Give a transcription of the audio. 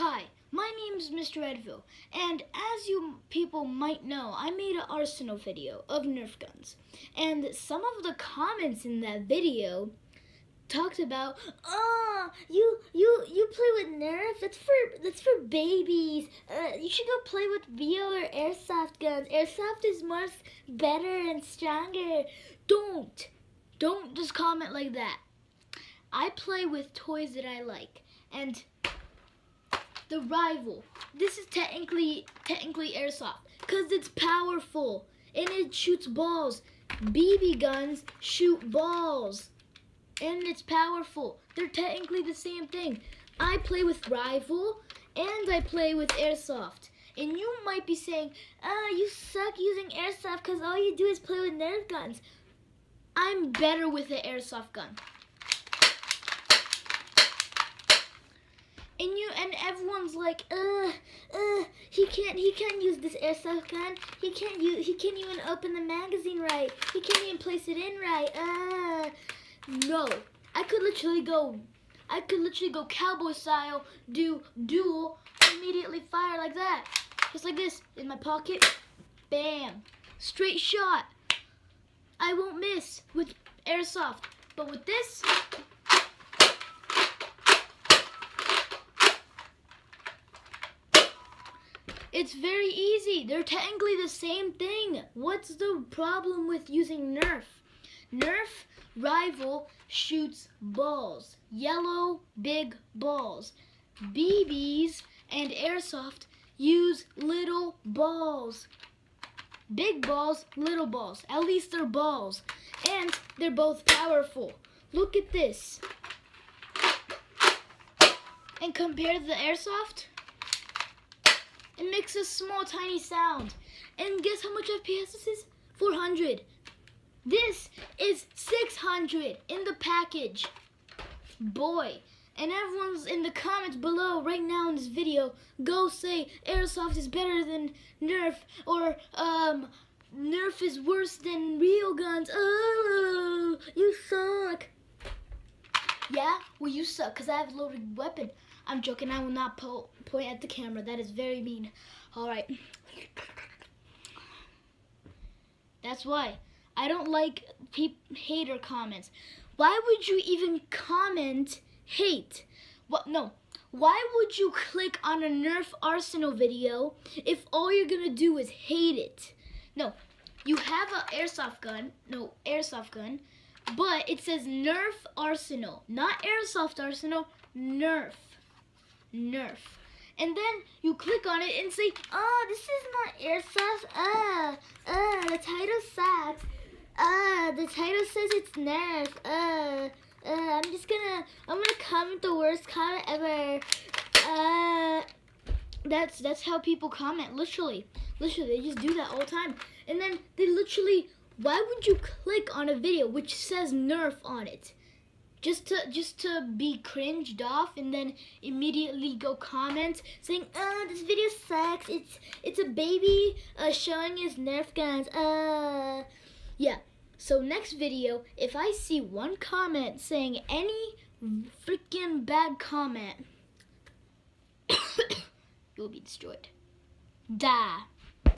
Hi, my name is Mr. Edvil, and as you people might know, I made an arsenal video of Nerf guns. And some of the comments in that video talked about, oh, you you you play with Nerf? That's for that's for babies. Uh, you should go play with real or airsoft guns. Airsoft is much better and stronger. Don't don't just comment like that. I play with toys that I like, and the rival. This is technically technically airsoft because it's powerful and it shoots balls. BB guns shoot balls and it's powerful. They're technically the same thing. I play with rival and I play with airsoft. And you might be saying, uh, you suck using airsoft because all you do is play with Nerf guns. I'm better with an airsoft gun. And you and everyone's like, uh, uh, he can't, he can't use this airsoft gun. He can't use, he can't even open the magazine right. He can't even place it in right. Uh, no, I could literally go, I could literally go cowboy style, do dual, immediately fire like that, just like this in my pocket. Bam, straight shot. I won't miss with airsoft, but with this. It's very easy. They're technically the same thing. What's the problem with using Nerf? Nerf Rival shoots balls. Yellow, big balls. BBs and Airsoft use little balls. Big balls, little balls. At least they're balls. And they're both powerful. Look at this. And compare the Airsoft, makes a small tiny sound. And guess how much FPS this is? 400. This is 600 in the package. Boy. And everyone's in the comments below right now in this video, go say Airsoft is better than Nerf or um, Nerf is worse than real guns. Oh, you suck. Yeah? Well, you suck because I have a loaded weapon. I'm joking. I will not po point at the camera. That is very mean. All right. That's why. I don't like hater comments. Why would you even comment hate? What? No. Why would you click on a Nerf Arsenal video if all you're going to do is hate it? No. You have an airsoft gun. No, airsoft gun. But it says Nerf Arsenal. Not Airsoft Arsenal. Nerf. Nerf. And then you click on it and say, oh, this is not airsoft. Uh, uh, the title sucks. Uh, the title says it's Nerf. Uh, uh, I'm just gonna, I'm gonna comment the worst comment ever. Uh, that's that's how people comment. Literally, literally, they just do that all the time. And then they literally, why would you click on a video which says Nerf on it? just to just to be cringed off and then immediately go comment saying oh this video sucks. It's it's a baby uh, showing his nerf guns. Uh. Yeah. So next video if i see one comment saying any freaking bad comment you'll be destroyed. Die